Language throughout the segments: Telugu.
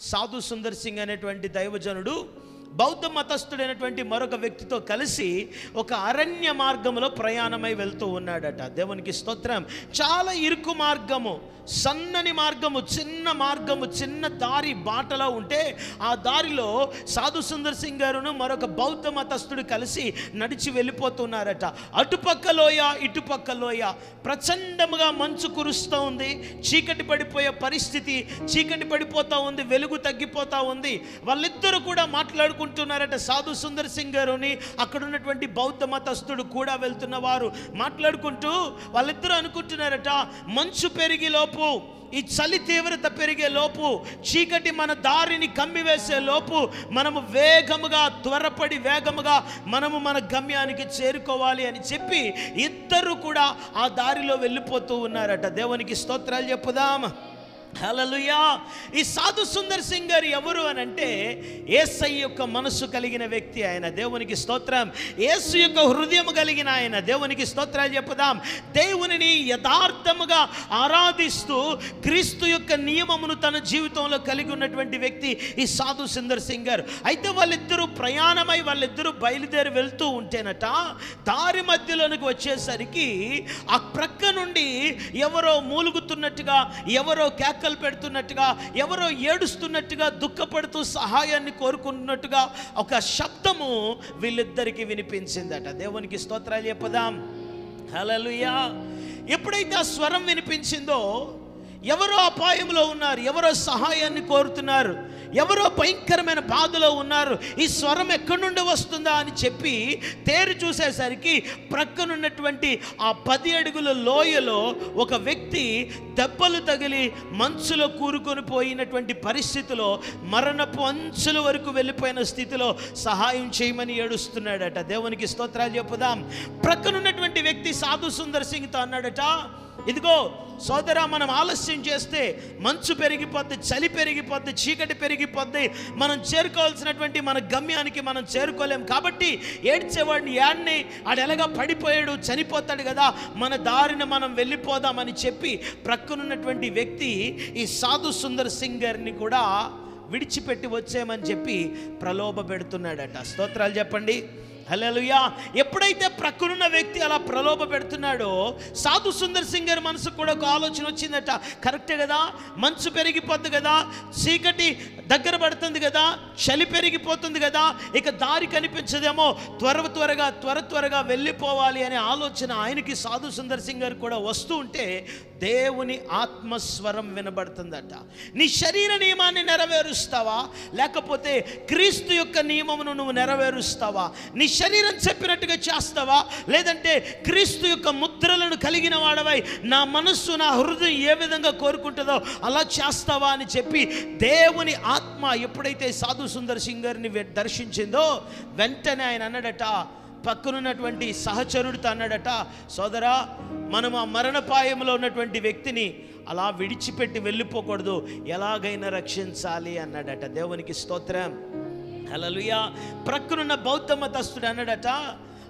సాధు సుందర్ సింగ్ అనేటువంటి దైవజనుడు బౌద్ధ మతస్థుడైనటువంటి మరొక వ్యక్తితో కలిసి ఒక అరణ్య మార్గంలో ప్రయాణమై వెళ్తూ ఉన్నాడట. దేవునికి స్తోత్రం. చాలా ఇరుకు మార్గము సన్నని మార్గము చిన్న మార్గము చిన్న దారి బాటలో ఉంటే ఆ దారిలో సాధు సుందర్ సింగ్ గారును మరొక బౌద్ధ మతస్థుడు కలిసి నడిచి వెళ్ళిపోతున్నారట. అటుపక్క లోయ ఇటుపక్క లోయ. ప్రచండముగా మంచు కురుస్తూ ఉంది. చీకటి పడిపోయే పరిస్థితి చీకటి పడిపోతూ ఉంది వెలుగు తగ్గిపోతూ ఉంది. వాళ్ళిద్దరూ కూడా మాట్లాడుకుంటున్నారట సాధు సుందర్ సింగ్ గారుని. అక్కడ ఉన్నటువంటి బౌద్ధ మతస్థుడు కూడా వెళ్తున్న వారు మాట్లాడుకుంటూ వాళ్ళిద్దరూ అనుకుంటున్నారట మంచు పెరిగే లోపు ఈ చలి తీవ్రత పెరిగే లోపు చీకటి మన దారిని కమ్మివేసే లోపు మనము వేగముగా త్వరపడి వేగముగా మనము మన గమ్యానికి చేరుకోవాలి అని చెప్పి ఇద్దరు కూడా ఆ దారిలో వెళ్ళిపోతూ ఉన్నారట. దేవునికి స్తోత్రాలు చెప్పుదాం. హలలుయా ఈ సాధు సుందర్ సింగ్ గారు ఎవరు అని అంటే ఏసై యొక్క మనస్సు కలిగిన వ్యక్తి ఆయన. దేవునికి స్తోత్రం. ఏసు యొక్క హృదయం కలిగిన ఆయన. దేవునికి స్తోత్రాలు చెప్పుదాం. దేవునిని యథార్థముగా ఆరాధిస్తూ క్రీస్తు యొక్క నియమమును తన జీవితంలో కలిగి ఉన్నటువంటి వ్యక్తి ఈ సాధు సుందర్ సింగ్ గారు. అయితే వాళ్ళిద్దరూ ప్రయాణమై వాళ్ళిద్దరూ బయలుదేరి వెళ్తూ ఉంటేనట దారి మధ్యలోనికి వచ్చేసరికి ఆ ప్రక్క నుండి ఎవరో మూలుగుతున్నట్టుగా ఎవరో కేకలు పెడుతున్నట్టుగా ఎవరో ఏడుస్తున్నట్టుగా దుఃఖపడుతూ సహాయాన్ని కోరుకుంటున్నట్టుగా ఒక శబ్దము వీళ్ళిద్దరికీ వినిపించిందట. దేవునికి స్తోత్రాలు చెప్పదాం. హలలుయా ఎప్పుడైతే ఆ స్వరం వినిపించిందో ఎవరో అపాయంలో ఉన్నారు ఎవరో సహాయాన్ని కోరుతున్నారు ఎవరో భయంకరమైన బాధలో ఉన్నారు ఈ స్వరం ఎక్కడి నుండి వస్తుందా అని చెప్పి తేరు చూసేసరికి ప్రక్కనున్నటువంటి ఆ పది అడుగుల లోయలో ఒక వ్యక్తి దెబ్బలు తగిలి మంచులో కూరుకొని పోయినటువంటి పరిస్థితిలో మరణపు అంచుల వరకు వెళ్ళిపోయిన స్థితిలో సహాయం చేయమని ఏడుస్తున్నాడట. దేవునికి స్తోత్రాలు చెప్పుదాం. ప్రక్కనున్నటువంటి వ్యక్తి సాధు సుందర్ సింగ్తో అన్నాడట ఇదిగో సోదరా మనం ఆలస్యం చేస్తే మంచు పెరిగిపోద్ది చలి పెరిగిపోద్ది చీకటి పెరిగిపోద్ది. మనం చేరుకోవాల్సినటువంటి మన గమ్యానికి మనం చేరుకోలేం. కాబట్టి ఏడ్చేవాడిని యాడ్ని ఆడెలాగా పడిపోయాడు చనిపోతాడు కదా మన దారిన మనం వెళ్ళిపోదామని చెప్పి ప్రక్కనున్నటువంటి వ్యక్తి ఈ సాధు సుందర్ సింగ్ గారిని కూడా విడిచిపెట్టి వచ్చేయమని చెప్పి ప్రలోభ పెడుతున్నాడట. స్తోత్రాలు చెప్పండి. హల్లెలూయా. ఎప్పుడైతే ప్రక్కనున్న వ్యక్తి అలా ప్రలోభ పెడుతున్నాడో సాధు సుందర్ సింగ్ గారి మనసుకు కూడా ఒక ఆలోచన వచ్చిందట. కరెక్టే కదా? మంచు పెరిగిపోద్ది కదా? చీకటి దగ్గర పడుతుంది కదా? చలి పెరిగిపోతుంది కదా? ఇక దారి కనిపించదేమో. త్వర త్వరగా త్వర త్వరగా వెళ్ళిపోవాలి అనే ఆలోచన ఆయనకి సాధు సుందర్ సింగ్ గారు కూడా వస్తూ ఉంటే దేవుని ఆత్మస్వరం వినబడుతుందట. నీ శరీర నియమాన్ని నెరవేరుస్తావా? లేకపోతే క్రీస్తు యొక్క నియమమును నువ్వు నెరవేరుస్తావా? నీ శరీరం చెప్పినట్టుగా చేస్తావా? లేదంటే క్రీస్తు యొక్క ముద్రలను కలిగిన వాడవై నా మనస్సు నా హృదయం ఏ విధంగా కోరుకుంటుందో అలా చేస్తావా అని చెప్పి దేవుని ఆత్మ ఎప్పుడైతే సాధు సుందర్ సింగ్ గారిని దర్శించిందో వెంటనే ఆయన అన్నాడట పక్కనున్నటువంటి సహచరుడితో అన్నాడట సోదరా మనం ఆ మరణపాయంలో ఉన్నటువంటి వ్యక్తిని అలా విడిచిపెట్టి వెళ్ళిపోకూడదు. ఎలాగైనా రక్షించాలి అన్నాడట. దేవునికి స్తోత్రం. హల్లెలూయా. ప్రక్కనున్న బౌద్ధ మతస్థుడు అన్నాడట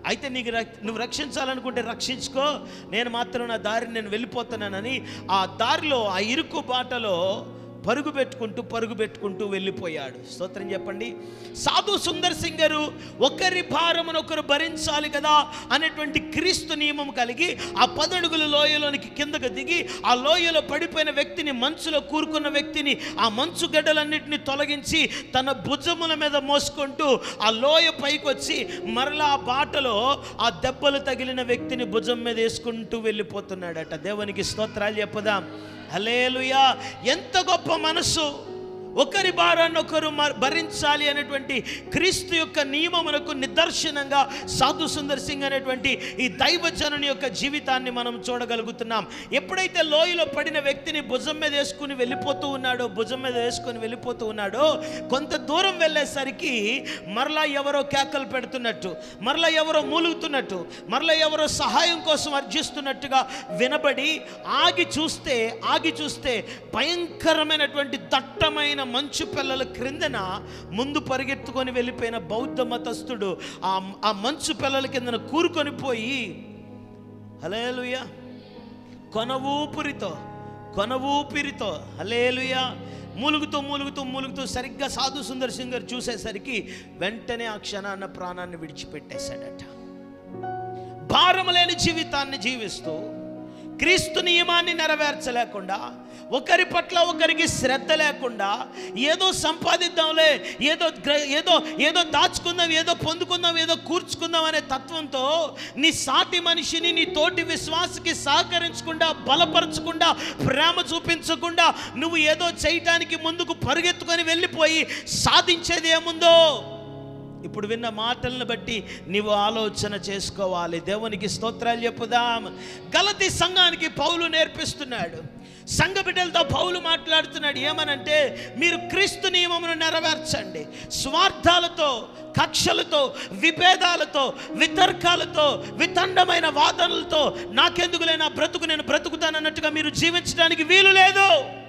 అయితే నీకు నువ్వు రక్షించాలనుకుంటే రక్షించుకో. నేను మాత్రం నా దారిని నేను వెళ్ళిపోతున్నానని. ఆ దారిలో ఆ ఇరుకు బాటలో పరుగు పెట్టుకుంటూ పరుగు పెట్టుకుంటూ వెళ్ళిపోయాడు. స్తోత్రం చెప్పండి. సాధు సుందర్ సింగ్ గారు ఒకరి భారమును ఒకరు భరించాలి కదా అనేటువంటి క్రీస్తు నియమం కలిగి ఆ పదడుగుల లోయలోనికి కిందకు దిగి ఆ లోయలో పడిపోయిన వ్యక్తిని మంచులో కూరుకున్న వ్యక్తిని ఆ మంచు గడ్డలన్నింటినీ తొలగించి తన భుజముల మీద మోసుకుంటూ ఆ లోయ పైకి వచ్చి మరలా ఆ బాటలో ఆ దెబ్బలు తగిలిన వ్యక్తిని భుజం మీద వేసుకుంటూ వెళ్ళిపోతున్నాడట. దేవునికి స్తోత్రాలు చెప్పదాం. హలేలుయా ఎంత గొప్ప మనసు ఒకరి భారాన్ని ఒకరు మ- భరించాలి అనేటువంటి క్రీస్తు యొక్క నియమమునకు నిదర్శనంగా సాధు సుందర్ సింగ్ అనేటువంటి ఈ దైవజనుని యొక్క జీవితాన్ని మనం చూడగలుగుతున్నాం. ఎప్పుడైతే లోయలో పడిన వ్యక్తిని భుజం మీద వేసుకుని వెళ్ళిపోతూ ఉన్నాడో భుజం మీద వేసుకుని వెళ్ళిపోతూ ఉన్నాడో కొంత దూరం వెళ్ళేసరికి మరలా ఎవరో కేకలు పెడుతున్నట్టు మరలా ఎవరో మూలుగుతున్నట్టు మరలా ఎవరో సహాయం కోసం అర్జిస్తున్నట్టుగా వినబడి ఆగి చూస్తే ఆగి చూస్తే భయంకరమైనటువంటి దట్టమైన మంచు పిల్లల క్రిందన ముందు పరిగెత్తుకొని వెళ్ళిపోయిన బౌద్ధ మతస్థుడు ఆ ఆ మంచు పిల్లల కిందన కూరుకొని పోయి హలేలుయ కొన ఊపిరితో కొన ఊపిరితో హలేలుయా మూలుగుతూ మూలుగుతూ మూలుగుతూ సరిగ్గా సాధు సుందర్ సింగర్ చూసేసరికి వెంటనే ఆ క్షణాన్న ప్రాణాన్ని విడిచిపెట్టేశాడట. భారము లేని జీవితాన్ని జీవిస్తూ క్రీస్తు నియమాన్ని నెరవేర్చలేకుండా ఒకరి పట్ల ఒకరికి శ్రద్ధ లేకుండా ఏదో సంపాదిద్దాంలే ఏదో ఏదో ఏదో దాచుకుందాం ఏదో పొందుకుందాం ఏదో కూర్చుకుందాం అనే తత్వంతో నీ సాటి మనిషిని నీ తోటి విశ్వాసకి సహకరించకుండా బలపరచకుండా ప్రేమ చూపించకుండా నువ్వు ఏదో చేయటానికి ముందుకు పరుగెత్తుకొని వెళ్ళిపోయి సాధించేది ఏముందో? ఇప్పుడు విన్న మాటలను బట్టి నీవు ఆలోచన చేసుకోవాలి. దేవునికి స్తోత్రాలు చెప్పుదాం. గలతి సంఘానికి పౌలు నేర్పిస్తున్నాడు. సంఘ బిడ్డలతో పౌలు మాట్లాడుతున్నాడు. ఏమనంటే మీరు క్రీస్తు నియమమును నెరవేర్చండి. స్వార్థాలతో కక్షలతో విభేదాలతో వితర్కాలతో వితండమైన వాదనలతో నాకెందుకు నా బ్రతుకు నేను బ్రతుకుతానన్నట్టుగా మీరు జీవించడానికి వీలు లేదు.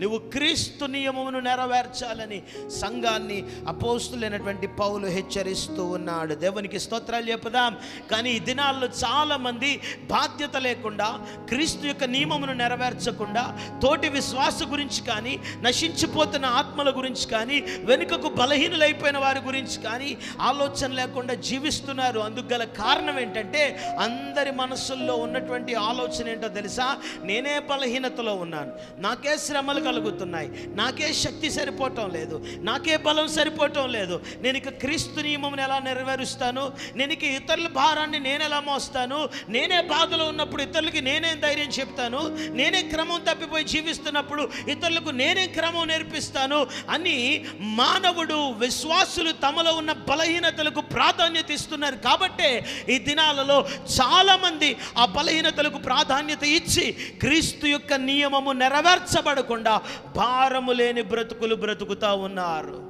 నువ్వు క్రీస్తు నియమమును నెరవేర్చాలని సంఘాన్ని అపోస్తులైనటువంటి పౌలు హెచ్చరిస్తూ ఉన్నాడు. దేవునికి స్తోత్రాలు చెప్పుదాం. కానీ ఈ దినాల్లో చాలామంది బాధ్యత లేకుండా క్రీస్తు యొక్క నియమమును నెరవేర్చకుండా తోటి విశ్వాస గురించి కానీ నశించిపోతున్న ఆత్మల గురించి కానీ వెనుకకు బలహీనులైపోయిన వారి గురించి కానీ ఆలోచన లేకుండా జీవిస్తున్నారు. అందుకు గల కారణం ఏంటంటే అందరి మనసుల్లో ఉన్నటువంటి ఆలోచన ఏంటో తెలుసా? నేనే బలహీనతలో ఉన్నాను. నాకే శ్రమలు కలుగుతున్నాయి. నాకే శక్తి సరిపోవటం లేదు. నాకే బలం సరిపోవటం లేదు. నేను ఇక క్రీస్తు నియమం ఎలా నెరవేరుస్తాను? నేను ఇక ఇతరుల భారాన్ని నేను ఎలా మోస్తాను? నేనే బాధలో ఉన్నప్పుడు ఇతరులకి నేనే ధైర్యం చెప్తాను? నేనే క్రమం తప్పిపోయి జీవిస్తున్నప్పుడు ఇతరులకు నేనే క్రమం నేర్పిస్తాను? అని మానవుడు విశ్వాసులు తమలో ఉన్న బలహీనతలకు ప్రాధాన్యత ఇస్తున్నారు. కాబట్టే ఈ దినాలలో చాలామంది ఆ బలహీనతలకు ప్రాధాన్యత ఇచ్చి క్రీస్తు యొక్క నియమము నెరవేర్చబడకుండా భారము లేని బ్రతుకులు బ్రతుకుతా ఉన్నారు.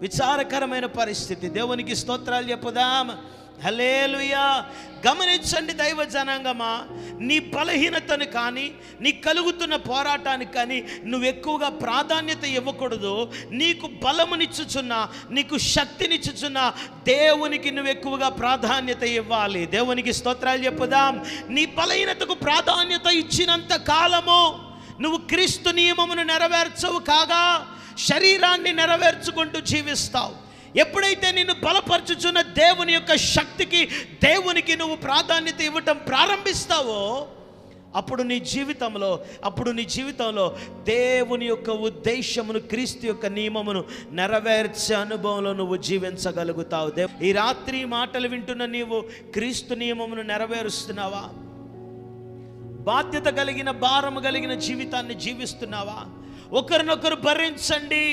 విచారకరమైన పరిస్థితి. దేవునికి స్తోత్రాలు చెప్పుదాం. హలేలుయా గమనించండి దైవ జనాంగమా. నీ బలహీనతను కానీ నీ కలుగుతున్న పోరాటానికి కానీ నువ్వు ఎక్కువగా ప్రాధాన్యత ఇవ్వకూడదు. నీకు బలమునిచ్చుచున్నా నీకు శక్తినిచ్చుచున్నా దేవునికి నువ్వు ఎక్కువగా ప్రాధాన్యత ఇవ్వాలి. దేవునికి స్తోత్రాలు చెప్పుదాం. నీ బలహీనతకు ప్రాధాన్యత ఇచ్చినంత కాలము నువ్వు క్రీస్తు నియమమును నెరవేర్చవు కాగా శరీరాన్ని నెరవేర్చుకుంటూ జీవిస్తావు. ఎప్పుడైతే నిన్ను బలపరచుచున్న దేవుని యొక్క శక్తికి దేవునికి నువ్వు ప్రాధాన్యత ఇవ్వటం ప్రారంభిస్తావో అప్పుడు నీ జీవితంలో అప్పుడు నీ జీవితంలో దేవుని యొక్క ఉద్దేశమును క్రీస్తు యొక్క నియమమును నెరవేర్చే అనుభవంలో నువ్వు జీవించగలుగుతావు. దేవు ఈ రాత్రి మాటలు వింటున్న నీవు క్రీస్తు నియమమును నెరవేరుస్తున్నావా? బాధ్యత కలిగిన భారము కలిగిన జీవితాన్ని జీవిస్తున్నావా? ఒకరినొకరు భరించండి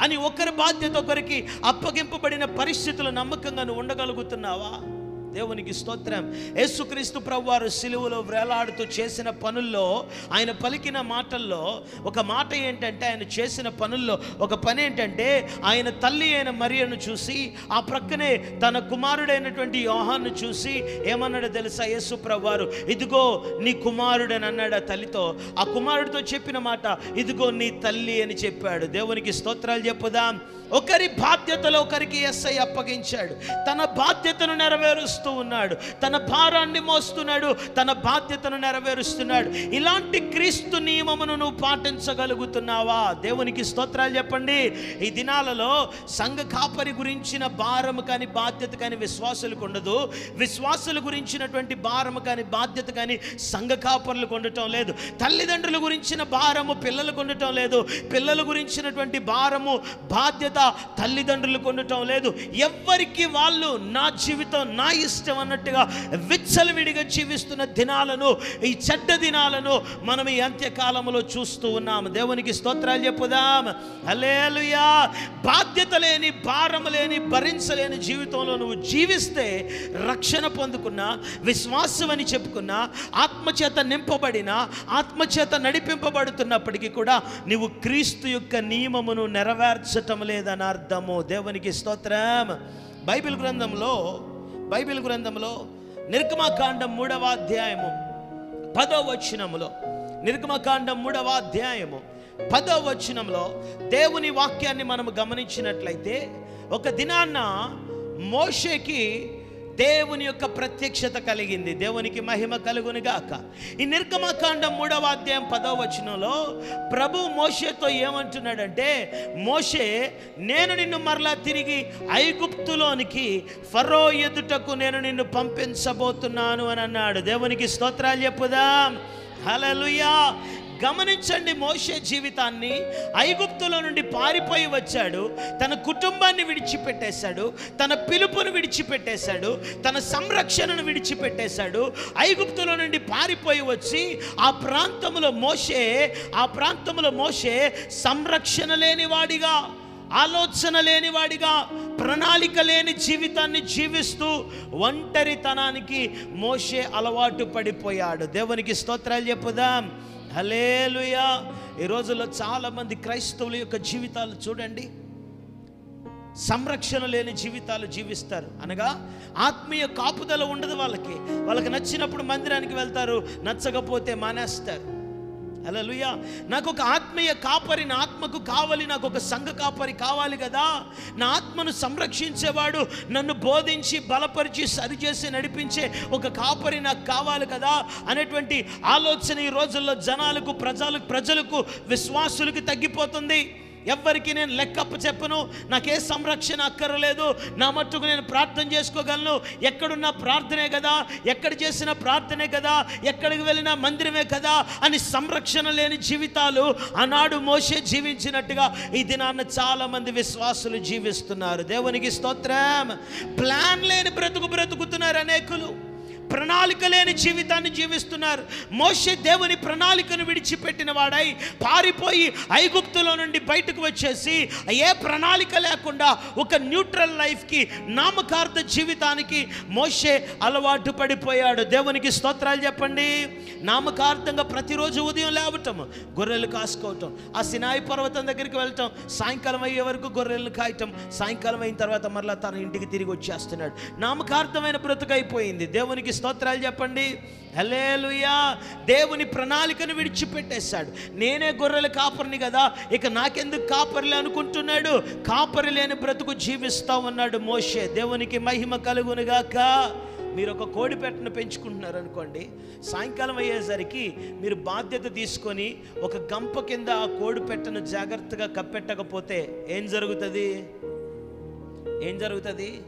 అని ఒకరి బాధ్యత ఒకరికి అప్పగింపబడిన పరిస్థితులు నమ్మకంగా నువ్వు ఉండగలుగుతున్నావా? దేవునికి స్తోత్రం. యేసుక్రీస్తు ప్రభువారు సిలువలో వేలాడుతూ చేసిన పనుల్లో ఆయన పలికిన మాటల్లో ఒక మాట ఏంటంటే ఆయన చేసిన పనుల్లో ఒక పని ఏంటంటే ఆయన తల్లి అయిన మరియను చూసి ఆ ప్రక్కనే తన కుమారుడైనటువంటి యోహాన్ని చూసి ఏమన్నాడో తెలుసా? యేసు ప్రభువారు ఇదిగో నీ కుమారుడని అన్నాడు ఆ తల్లితో. ఆ కుమారుడితో చెప్పిన మాట ఇదిగో నీ తల్లి అని చెప్పాడు. దేవునికి స్తోత్రాలు చెప్పుదాం. ఒకరి బాధ్యతలో ఒకరికి ఎస్ఐ అప్పగించాడు. తన బాధ్యతను నెరవేరుస్తూ ఉన్నాడు. తన భారాన్ని మోస్తున్నాడు. తన బాధ్యతను నెరవేరుస్తున్నాడు. ఇలాంటి క్రీస్తు నియమమును నువ్వు పాటించగలుగుతున్నావా? దేవునికి స్తోత్రాలు చెప్పండి. ఈ దినాలలో సంఘ కాపరి గురించిన భారము కానీ బాధ్యత కానీ విశ్వాసులకు ఉండదు. విశ్వాసుల గురించినటువంటి భారము కానీ బాధ్యత కానీ సంఘ కాపరులకు ఉండటం లేదు. తల్లిదండ్రుల గురించిన భారము పిల్లలకు ఉండటం లేదు. పిల్లల గురించినటువంటి భారము బాధ్యత తల్లిదండ్రులకు ఉండటం లేదు. ఎవ్వరికి వాళ్ళు నా జీవితం నా ఇష్టం ఇష్టం అన్నట్టుగా విచ్చలవిడిగా జీవిస్తున్న దినాలను ఈ చెడ్డ దినాలను మనం ఈ అంత్యకాలంలో చూస్తూ ఉన్నాము. దేవునికి స్తోత్రాలు చెప్పుదాం. అలేలుయా బాధ్యత లేని భారం లేని భరించలేని జీవితంలో నువ్వు జీవిస్తే రక్షణ పొందుకున్నా విశ్వాసం అని చెప్పుకున్నా ఆత్మచేత నింపబడిన ఆత్మచేత నడిపింపబడుతున్నప్పటికీ కూడా నువ్వు క్రీస్తు యొక్క నియమమును నెరవేర్చటం లేదని అర్థము దేవునికి స్తోత్రం. బైబిల్ గ్రంథంలో బైబిల్ గ్రంథంలో నిర్గమకాండం మూడవ అధ్యాయము పదో వచనములో నిర్గమకాండం మూడవ అధ్యాయము పదో వచనంలో దేవుని వాక్యాన్ని మనం గమనించినట్లయితే ఒక దినాన్న మోషేకి దేవుని యొక్క ప్రత్యక్షత కలిగింది. దేవునికి మహిమ కలుగుని గాక. ఈ నిర్గమకాండం మూడవ అధ్యాయం పదవ వచనంలో ప్రభు మోషేతో ఏమంటున్నాడంటే మోషే నేను నిన్ను మరలా తిరిగి ఐగుప్తులోనికి ఫరో ఎదుటకు నేను నిన్ను పంపించబోతున్నాను అని అన్నాడు. దేవునికి స్తోత్రాలు చెప్పుదాం. హలలుయా గమనించండి మోషే జీవితాన్ని. ఐగుప్తులో నుండి పారిపోయి వచ్చాడు. తన కుటుంబాన్ని విడిచిపెట్టేశాడు. తన పిలుపును విడిచిపెట్టేశాడు. తన సంరక్షణను విడిచిపెట్టేశాడు. ఐగుప్తులో నుండి పారిపోయి వచ్చి ఆ ప్రాంతంలో మోషే ఆ ప్రాంతంలో మోషే సంరక్షణ లేనివాడిగా ఆలోచన లేనివాడిగా ప్రణాళిక లేని జీవితాన్ని జీవిస్తూ ఒంటరితనానికి మోషే అలవాటు పడిపోయాడు. దేవునికి స్తోత్రాలు చెప్పుదాం. హలేలుయా ఈ రోజుల్లో చాలామంది క్రైస్తవుల యొక్క జీవితాలు చూడండి. సంరక్షణ లేని జీవితాలు జీవిస్తారు. అనగా ఆత్మీయ కాపుదల ఉండదు వాళ్ళకి. వాళ్ళకి నచ్చినప్పుడు మందిరానికి వెళ్తారు. నచ్చకపోతే మానేస్తారు. అలలుయా నాకు ఒక ఆత్మీయ కాపరి నా ఆత్మకు కావాలి నాకు ఒక సంఘ కాపరి కావాలి కదా. నా ఆత్మను సంరక్షించేవాడు నన్ను బోధించి బలపరిచి సరిచేసి నడిపించే ఒక కాపరి నాకు కావాలి కదా అనేటువంటి ఆలోచన ఈ రోజుల్లో జనాలకు ప్రజలకు ప్రజలకు విశ్వాసులకు తగ్గిపోతుంది. ఎవ్వరికి నేను లెక్కప్ప చెప్పను నాకే సంరక్షణ అక్కర్లేదు నా మట్టుకు నేను ప్రార్థన చేసుకోగలను. ఎక్కడున్నా ప్రార్థనే కదా ఎక్కడ చేసిన ప్రార్థనే కదా ఎక్కడికి వెళ్ళినా మందిరమే కదా అని సంరక్షణ లేని జీవితాలు ఆనాడు మోసే జీవించినట్టుగా ఈ దినాన్న చాలా మంది విశ్వాసులు జీవిస్తున్నారు. దేవునికి స్తోత్రం. ప్లాన్ లేని బ్రతుకు బ్రతుకుతున్నారు అనేకులు. ప్రణాళిక లేని జీవితాన్ని జీవిస్తున్నారు. మోషే దేవుని ప్రణాళికను విడిచిపెట్టిన వాడై పారిపోయి ఐగుప్తులో నుండి బయటకు వచ్చేసి ఏ ప్రణాళిక లేకుండా ఒక న్యూట్రల్ లైఫ్కి నామకార్థ జీవితానికి మోషే అలవాటు పడిపోయాడు. దేవునికి స్తోత్రాలు చెప్పండి. నామకార్థంగా ప్రతిరోజు ఉదయం లేవటం గొర్రెలు కాసుకోవటం ఆ సినాయి పర్వతం దగ్గరికి వెళ్ళటం సాయంకాలం అయ్యే వరకు గొర్రెలను కాయటం సాయంకాలం అయిన తర్వాత మరలా తన ఇంటికి తిరిగి వచ్చేస్తున్నాడు. నామకార్థమైన బ్రతుకైపోయింది దేవునికి స్తోత్రాలు చెప్పండి. హలేలుయా దేవుని ప్రణాళికను విడిచిపెట్టేశాడు. నేనే గొర్రెల కాపరిని కదా ఇక నాకెందుకు కాపరిలే అనుకుంటున్నాడు? కాపరి లేని బ్రతుకు జీవిస్తా ఉన్నాడు మోషే. దేవునికి మహిమ కలుగునుగాక మీరు ఒక కోడి పెట్టను పెంచుకుంటున్నారు అనుకోండి. సాయంకాలం అయ్యేసరికి మీరు బాధ్యత తీసుకొని ఒక గంప కింద ఆ కోడి పెట్టను జాగ్రత్తగా కప్పెట్టకపోతే ఏం జరుగుతుంది? ఏం జరుగుతుంది?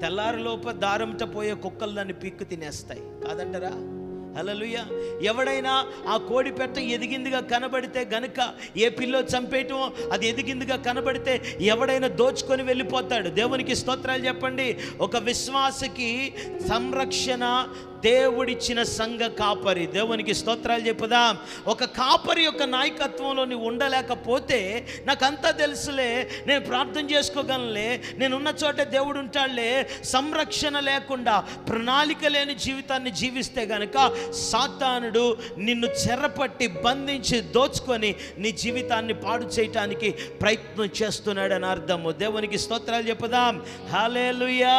తెల్లారిలోప దారంట పోయే కుక్కలు దాన్ని పీక్కు తినేస్తాయి. కాదంటారా? హల్లెలూయా. ఎవడైనా ఆ కోడి పెట్ట ఎదిగిందిగా కనబడితే గనుక ఏ పిల్లో చంపేయటం అది ఎదిగిందిగా కనబడితే ఎవడైనా దోచుకొని వెళ్ళిపోతాడు. దేవునికి స్తోత్రాలు చెప్పండి. ఒక విశ్వాసకి సంరక్షణ దేవుడిచ్చిన సంఘ కాపరి. దేవునికి స్తోత్రాలు చెప్పుదాం. ఒక కాపరి యొక్క నాయకత్వంలో నువ్వు ఉండలేకపోతే నాకంతా తెలుసులే. నేను ప్రార్థన చేసుకోగలనులే. నేను ఉన్న చోటే దేవుడు ఉంటాడులే సంరక్షణ లేకుండా ప్రణాళిక లేని జీవితాన్ని జీవిస్తే గనక సాతానుడు నిన్ను చెరపట్టి బంధించి దోచుకొని నీ జీవితాన్ని పాడు చేయటానికి ప్రయత్నం చేస్తున్నాడని అర్థము. దేవునికి స్తోత్రాలు చెప్పుదాం. హాలేలుయా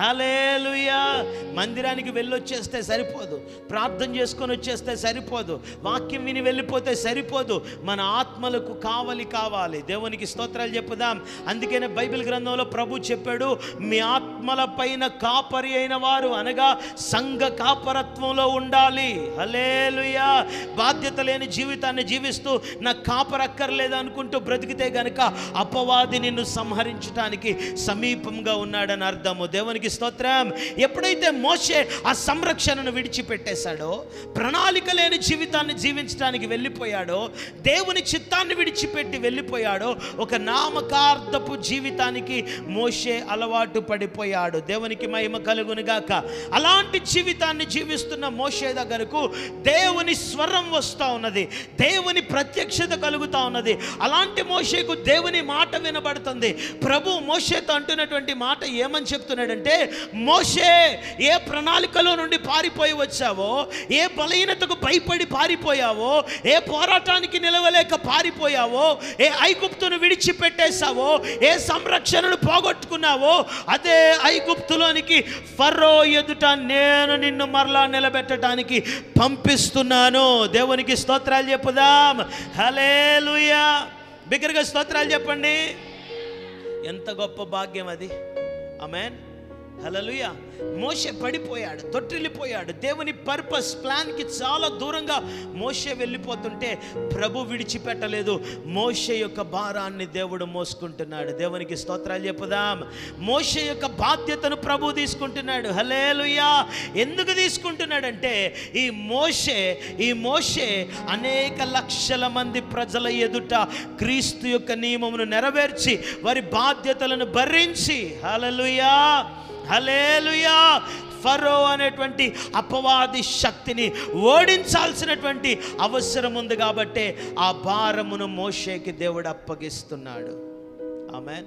హలేలుయా మందిరానికి వెళ్ళొచ్చేస్తే సరిపోదు. ప్రార్థన చేసుకొని వచ్చేస్తే సరిపోదు. వాక్యం విని వెళ్ళిపోతే సరిపోదు. మన ఆత్మలకు కావలి కావాలి. దేవునికి స్తోత్రాలు చెప్పుదాం. అందుకనే బైబిల్ గ్రంథంలో ప్రభు చెప్పాడు మీ ఆత్మల పైన కాపరి అయిన వారు అనగా సంఘ కాపరత్వంలో ఉండాలి. హలేలుయా బాధ్యత లేని జీవితాన్ని జీవిస్తూ నాకు కాపరక్కర్లేదు అనుకుంటూ బ్రతికితే గనక అపవాది నిన్ను సంహరించడానికి సమీపంగా ఉన్నాడని అర్థము. దేవునికి స్తోత్రం. ఎప్పుడైతే మోసే ఆ సంరక్షణను విడిచిపెట్టేశాడో ప్రణాళిక లేని జీవితాన్ని జీవించడానికి వెళ్ళిపోయాడో దేవుని చిత్తాన్ని విడిచిపెట్టి వెళ్ళిపోయాడో ఒక నామకార్థపు జీవితానికి మోషే అలవాటు పడిపోయాడు. దేవునికి మహిమ కలుగునుగాక అలాంటి జీవితాన్ని జీవిస్తున్న మోషే దగ్గరకు దేవుని స్వరం వస్తూ ఉన్నది. దేవుని ప్రత్యక్షత కలుగుతా ఉన్నది. అలాంటి మోషేకు దేవుని మాట వినబడుతుంది. ప్రభు మోషేతో అంటున్నటువంటి మాట ఏమని చెప్తున్నాడంటే మోషే ఏ ప్రణాళికలో నుండి పారిపోయి వచ్చావో ఏ బలహీనతకు భయపడి పారిపోయావో ఏ పోరాటానికి నిలవలేక పారిపోయావో ఏ ఐగుప్తును విడిచిపెట్టేశావో ఏ సంరక్షణను పోగొట్టుకున్నావో అదే ఐగుప్తులోనికి ఫరో ఎదుట నేను నిన్ను మరలా నిలబెట్టడానికి పంపిస్తున్నాను. దేవునికి స్తోత్రాలు చెప్పుదాం. హలే హలేలుయా బిగ్గరగా స్తోత్రాలు చెప్పండి. ఎంత గొప్ప భాగ్యం అది. ఆమెన్. హలలుయ మోషే పడిపోయాడు తొట్టిల్లిపోయాడు. దేవుని పర్పస్ ప్లాన్కి చాలా దూరంగా మోషే వెళ్ళిపోతుంటే ప్రభు విడిచిపెట్టలేదు. మోషే యొక్క భారాన్ని దేవుడు మోసుకుంటున్నాడు. దేవునికి స్తోత్రాలు చెప్పుదాం. మోషే యొక్క బాధ్యతను ప్రభు తీసుకుంటున్నాడు. హలేలుయా ఎందుకు తీసుకుంటున్నాడంటే ఈ మోషే ఈ మోషే అనేక లక్షల మంది ప్రజల ఎదుట క్రీస్తు యొక్క నియమమును నెరవేర్చి వారి బాధ్యతలను భరించి హలలుయా హలేలుయా ఫరో అనేటువంటి అపవాది శక్తిని ఓడించాల్సినటువంటి అవసరం ఉంది కాబట్టే ఆ భారమును మోషేకి దేవుడు అప్పగిస్తున్నాడు. ఆమెన్.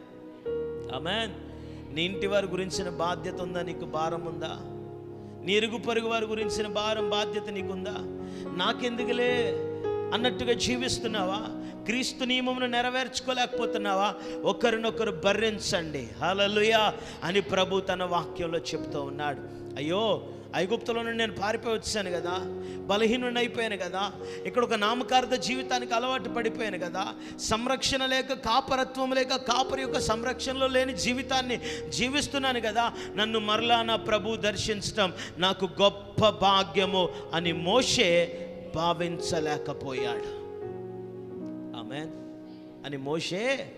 ఆమెన్. నీ ఇంటి వారి గురించిన బాధ్యత ఉందా నీకు? భారం ఉందా? నీ ఇరుగు పొరుగు వారి గురించిన భారం బాధ్యత నీకుందా? నాకెందుకులే? అన్నట్టుగా జీవిస్తున్నావా? క్రీస్తు నియమమును నెరవేర్చుకోలేకపోతున్నావా? ఒకరినొకరు భరించండి. హలలుయా అని ప్రభు తన వాక్యంలో చెప్తూ ఉన్నాడు. అయ్యో ఐగుప్తులో నుండి నేను పారిపోయి వచ్చాను కదా? బలహీనుడిని అయిపోయాను కదా? ఇక్కడ ఒక నామకార్థ జీవితానికి అలవాటు పడిపోయాను కదా? సంరక్షణ లేక కాపరత్వం లేక కాపరి యొక్క సంరక్షణలో లేని జీవితాన్ని జీవిస్తున్నాను కదా? నన్ను మరలా నా ప్రభు దర్శించటం నాకు గొప్ప భాగ్యము అని మోషే భావించలేకపోయాడు. ఆమె అని మోషే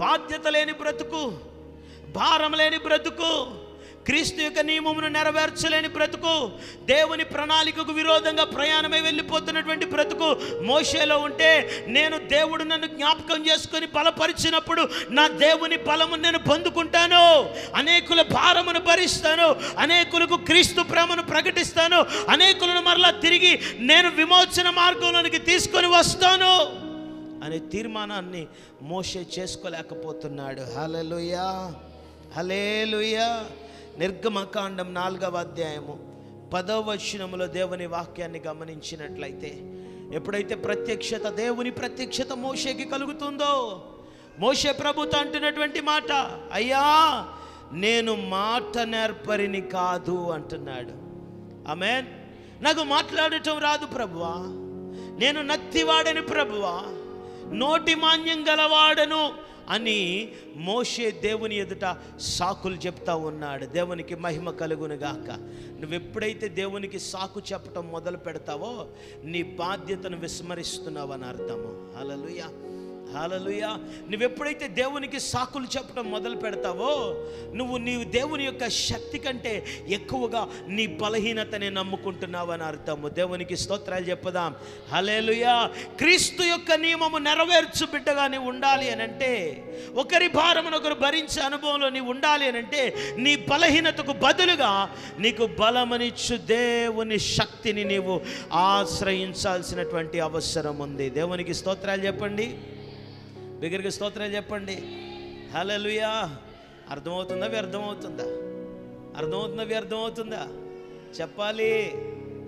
బాధ్యత లేని బ్రతుకు భారం లేని బ్రతుకు క్రీస్తు యొక్క నియమమును నెరవేర్చలేని బ్రతుకు దేవుని ప్రణాళికకు విరోధంగా ప్రయాణమై వెళ్ళిపోతున్నటువంటి బ్రతుకు మోషేలో ఉంటే నేను దేవుడు నన్ను జ్ఞాపకం చేసుకొని బలపరిచినప్పుడు నా దేవుని బలము నేను పొందుకుంటాను. అనేకుల భారమును భరిస్తాను అనేకులకు క్రీస్తు ప్రేమను ప్రకటిస్తాను అనేకులను మరలా తిరిగి నేను విమోచన మార్గంలోనికి తీసుకొని వస్తాను అనే తీర్మానాన్ని మోషే చేసుకోలేకపోతున్నాడు. హలలుయా హలేలుయా నిర్గమకాండం నాలుగవ అధ్యాయము పదవ వచనములో దేవుని వాక్యాన్ని గమనించినట్లయితే ఎప్పుడైతే ప్రత్యక్షత దేవుని ప్రత్యక్షత మోషేకి కలుగుతుందో మోషే ప్రభుతో అంటున్నటువంటి మాట అయ్యా నేను మాట నేర్పరిని కాదు అంటున్నాడు. ఆమెన్. నాకు మాట్లాడటం రాదు ప్రభువా. నేను నత్తివాడని ప్రభువా. నోటి మాన్యం గలవాడను అని మోషే దేవుని ఎదుట సాకులు చెప్తా ఉన్నాడు. దేవునికి మహిమ కలుగును గాక. నువ్వు ఎప్పుడైతే దేవునికి సాకు చెప్పటం మొదలు పెడతావో నీ బాధ్యతను విస్మరిస్తున్నావని అర్థము. అలలుయా హాలలుయా నువ్వెప్పుడైతే దేవునికి సాకులు చెప్పడం మొదలు పెడతావో నువ్వు నీవు దేవుని యొక్క శక్తి కంటే ఎక్కువగా నీ బలహీనతనే నమ్ముకుంటున్నావు అని అర్థము. దేవునికి స్తోత్రాలు చెప్పదాం. హలేలుయా క్రీస్తు యొక్క నియమము నెరవేర్చు బిడ్డగా నీవు ఉండాలి అని అంటే ఒకరి భారమును ఒకరు భరించే అనుభవంలో నీవు ఉండాలి అని అంటే నీ బలహీనతకు బదులుగా నీకు బలమనిచ్చు దేవుని శక్తిని నీవు ఆశ్రయించాల్సినటువంటి అవసరం ఉంది. దేవునికి స్తోత్రాలు చెప్పండి. బిగ్గరగా స్తోత్రాలు చెప్పండి. హలలుయా అర్థమవుతుందా వ్యర్థమవుతుందా? అర్థమవుతుందా వ్యర్థమవుతుందా? చెప్పాలి.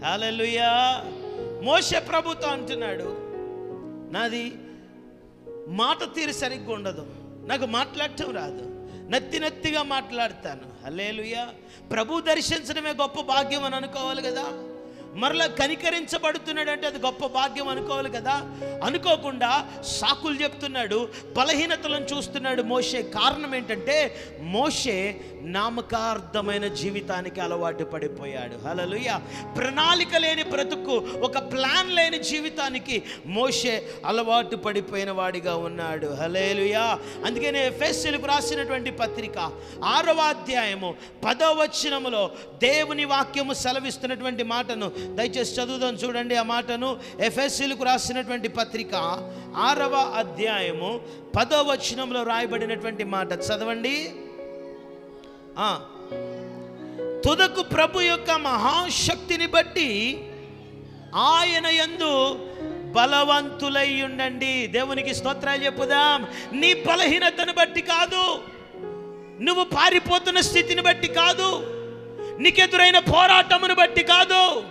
హలలుయా మోస ప్రభుతో అంటున్నాడు నాది మాట తీరు సరిగ్గా ఉండదు నాకు మాట్లాడటం రాదు నత్తి నత్తిగా మాట్లాడతాను. హలేలుయా ప్రభు దర్శించడమే గొప్ప భాగ్యం అని అనుకోవాలి కదా? మరలా కనికరించబడుతున్నాడు అంటే అది గొప్ప భాగ్యం అనుకోవాలి కదా? అనుకోకుండా సాకులు చెప్తున్నాడు బలహీనతలను చూస్తున్నాడు మోషే. కారణం ఏంటంటే మోషే నామకార్థమైన జీవితానికి అలవాటు పడిపోయాడు. హలలుయ ప్రణాళిక లేని బ్రతుకు ఒక ప్లాన్ లేని జీవితానికి మోషే అలవాటు పడిపోయిన వాడిగా ఉన్నాడు. హలేలుయా అందుకనే ఎఫ్ఎస్సీలకు రాసినటువంటి పత్రిక ఆరవ అధ్యాయము పదవ వచనములో దేవుని వాక్యము సెలవిస్తున్నటువంటి మాటను దయచేసి చదువుదాం చూడండి ఆ మాటను. ఎఫ్ఎస్సీలకు రాసినటువంటి పత్రిక ఆరవ అధ్యాయము పదవ వచనంలో రాయబడినటువంటి మాట. చదవండి. ఆ. తుదకు ప్రభు యొక్క మహాశక్తిని బట్టి ఆయన యందు బలవంతులై ఉండండి. దేవునికి స్తోత్రాలు చెప్పుదాం. నీ బలహీనతను బట్టి కాదు. నువ్వు పారిపోతున్న స్థితిని బట్టి కాదు. నీకెదురైన పోరాటమును బట్టి కాదు.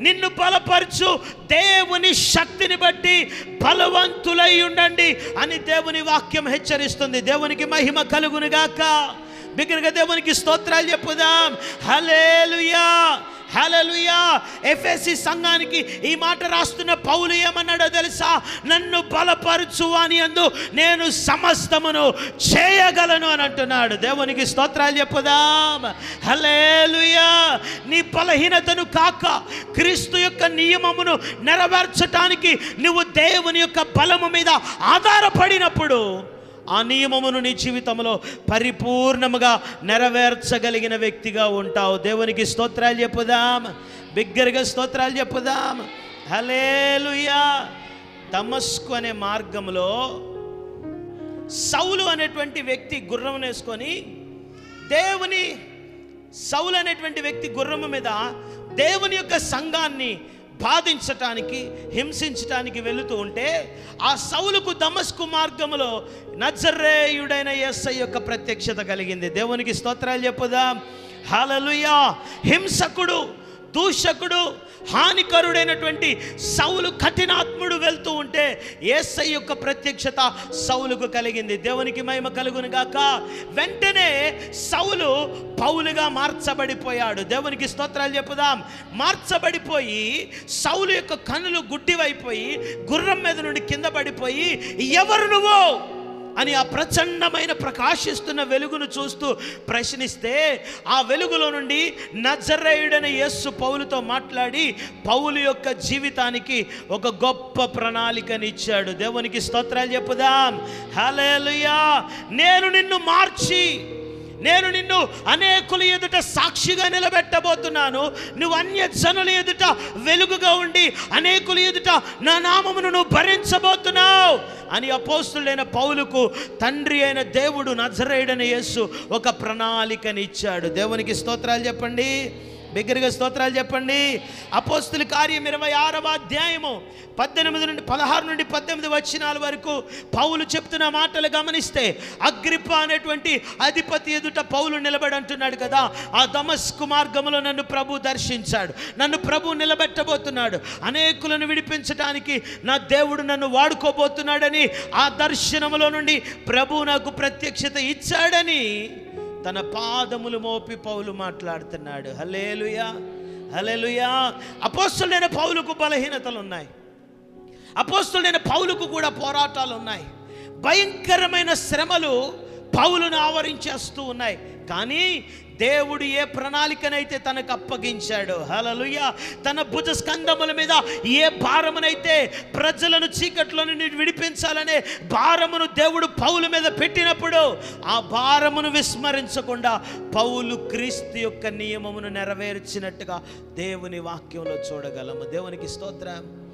నిన్ను బలపరచు. దేవుని శక్తిని బట్టి బలవంతులై ఉండండి అని దేవుని వాక్యం హెచ్చరిస్తుంది. దేవునికి మహిమ కలుగునుగాక. బిగ్గరగా దేవునికి స్తోత్రాలు చెప్పుదాం. హలేలుయా హలలుయా ఎఫ్ఎస్సి సంఘానికి ఈ మాట రాస్తున్న పౌలు ఏమన్నాడో తెలుసా? నన్ను బలపరచు అని అందు నేను సమస్తమును చేయగలను అని అంటున్నాడు. దేవునికి స్తోత్రాలు చెప్పుదాం. హలేలుయా నీ బలహీనతను కాక క్రీస్తు యొక్క నియమమును నెరవేర్చటానికి నువ్వు దేవుని యొక్క బలము మీద ఆధారపడినప్పుడు ఆ నియమమును నీ జీవితంలో పరిపూర్ణముగా నెరవేర్చగలిగిన వ్యక్తిగా ఉంటావు. దేవునికి స్తోత్రాలు చెప్పుదాం. బిగ్గరగా స్తోత్రాలు చెప్పుదాం. హలేలుయా తమస్కు అనే మార్గంలో సౌలు అనేటువంటి వ్యక్తి గుర్రం వేసుకొని దేవుని సౌలు అనేటువంటి వ్యక్తి గుర్రము మీద దేవుని యొక్క సంఘాన్ని బాధించటానికి హింసించటానికి వెళుతూ ఉంటే ఆ సౌలుకు దమస్కు మార్గములో నజరేయుడైన ఎస్ఐ యొక్క ప్రత్యక్షత కలిగింది. దేవునికి స్తోత్రాలు చెప్పుదాం. హలలుయా హింసకుడు దూషకుడు హానికరుడైనటువంటి సౌలు కఠినాత్ముడు వెళ్తూ ఉంటే ఏసై యొక్క ప్రత్యక్షత సౌలుకు కలిగింది. దేవునికి మహిమ కలుగును గాక. వెంటనే సౌలు పౌలుగా మార్చబడిపోయాడు. దేవునికి స్తోత్రాలు చెప్పుదాం. మార్చబడిపోయి సౌలు యొక్క కనులు గుడ్డివైపోయి గుర్రం మీద నుండి కింద పడిపోయి ఎవరు నువ్వు? అని ఆ ప్రచండమైన ప్రకాశిస్తున్న వెలుగును చూస్తూ ప్రశ్నిస్తే ఆ వెలుగులో నుండి నజరేయుడైన యస్సు పౌలుతో మాట్లాడి పౌలు యొక్క జీవితానికి ఒక గొప్ప ప్రణాళికని ఇచ్చాడు దేవునికి స్తోత్రాలు చెప్పుదాం. హల్లెలూయా! నేను నిన్ను మార్చి నేను నిన్ను అనేకుల ఎదుట సాక్షిగా నిలబెట్టబోతున్నాను. నువ్వు అన్య జనుల ఎదుట వెలుగుగా ఉండి అనేకుల ఎదుట నా నామమును నువ్వు భరించబోతున్నావు అని అపోస్తులైన పౌలుకు తండ్రి అయిన దేవుడు నజరేయుడని యేసు ఒక ప్రణాళికనిచ్చాడు దేవునికి స్తోత్రాలు చెప్పండి. బిగ్గరగా స్తోత్రాలు చెప్పండి. అపోస్తుల కార్యం ఇరవై ఆరవ అధ్యాయము పద్దెనిమిది నుండి పదహారు నుండి పద్దెనిమిది వచ్చినాల వరకు పౌలు చెప్తున్న మాటలు గమనిస్తే అగ్రిప్ప అనేటువంటి అధిపతి ఎదుట పౌలు నిలబడి అంటున్నాడు కదా. ఆ దమస్కు మార్గంలో నన్ను ప్రభు దర్శించాడు. నన్ను ప్రభు నిలబెట్టబోతున్నాడు. అనేకులను విడిపించడానికి నా దేవుడు నన్ను వాడుకోబోతున్నాడని ఆ దర్శనములో నుండి ప్రభు నాకు ప్రత్యక్షత ఇచ్చాడని తన పాదములు మోపి పౌలు మాట్లాడుతున్నాడు. హలేలుయా హలేలుయా అపోస్తులైన పౌలకు బలహీనతలు ఉన్నాయి అపోస్తులైన పౌలకు కూడా పోరాటాలు ఉన్నాయి భయంకరమైన శ్రమలు పౌలను ఆవరించేస్తూ ఉన్నాయి. కానీ దేవుడు ఏ ప్రణాళికనైతే తనకు అప్పగించాడు హలలుయ తన భుజ స్కందముల మీద ఏ భారమునైతే ప్రజలను చీకట్లో నుండి విడిపించాలనే భారమును దేవుడు పౌలు మీద పెట్టినప్పుడు ఆ భారమును విస్మరించకుండా పౌలు క్రీస్తు యొక్క నియమమును నెరవేర్చినట్టుగా దేవుని వాక్యంలో చూడగలము. దేవునికి స్తోత్రం.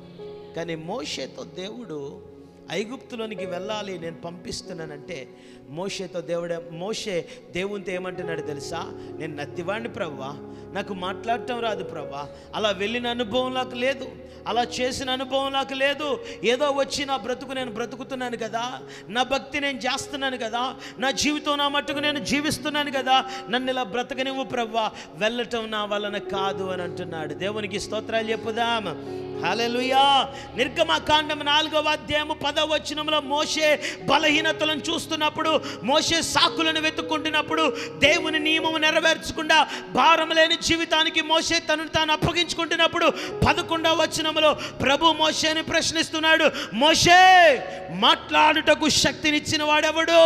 కానీ మోషేతో దేవుడు ఐగుప్తులోనికి వెళ్ళాలి నేను పంపిస్తున్నానంటే మోషేతో దేవుడే మోషే దేవునితో ఏమంటున్నాడు తెలుసా? నేను నత్తివాడిని ప్రవ్వా నాకు మాట్లాడటం రాదు ప్రవ్వా. అలా వెళ్ళిన అనుభవం నాకు లేదు అలా చేసిన అనుభవం నాకు లేదు. ఏదో వచ్చి నా బ్రతుకు నేను బ్రతుకుతున్నాను కదా నా భక్తి నేను చేస్తున్నాను కదా నా జీవితం నా మట్టుకు నేను జీవిస్తున్నాను కదా నన్ను ఇలా బ్రతకనివ్వు ప్రవ్వా. వెళ్ళటం నా వలన కాదు అని అంటున్నాడు. దేవునికి స్తోత్రాలు చెప్పుదాం. హలలుయా నిర్గమకాండం నాలుగవ అధ్యాయము పదవ వచనంలో మోషే బలహీనతలను చూస్తున్నప్పుడు మోషే సాకులను వెతుక్కుంటున్నప్పుడు దేవుని నియమము నెరవేర్చకుండా భారం లేని జీవితానికి మోషే తనను తాను అప్పగించుకుంటున్నప్పుడు పదకొండవ వచనంలో ప్రభు మోసేని ప్రశ్నిస్తున్నాడు మోషే మాట్లాడుటకు శక్తినిచ్చిన వాడెవడు?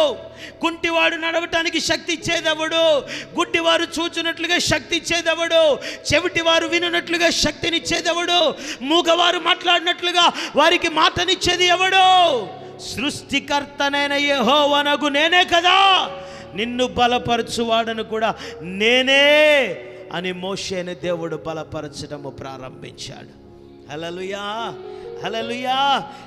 కుంటివాడు నడవటానికి శక్తి ఇచ్చేదెవడు? గుడ్డివారు చూచున్నట్లుగా శక్తి ఇచ్చేదెవడు? చెవిటివారు వినున్నట్లుగా శక్తినిచ్చేదెవడు మూగవారు మాట్లాడినట్లుగా వారికి మాటనిచ్చేది ఎవడు? సృష్టికర్తనైన యెహోవానగు నేనే కదా. నిన్ను బలపరచువాడను కూడా నేనే అని మోషేని దేవుడు బలపరచడము ప్రారంభించాడు. హలలుయా హలలుయా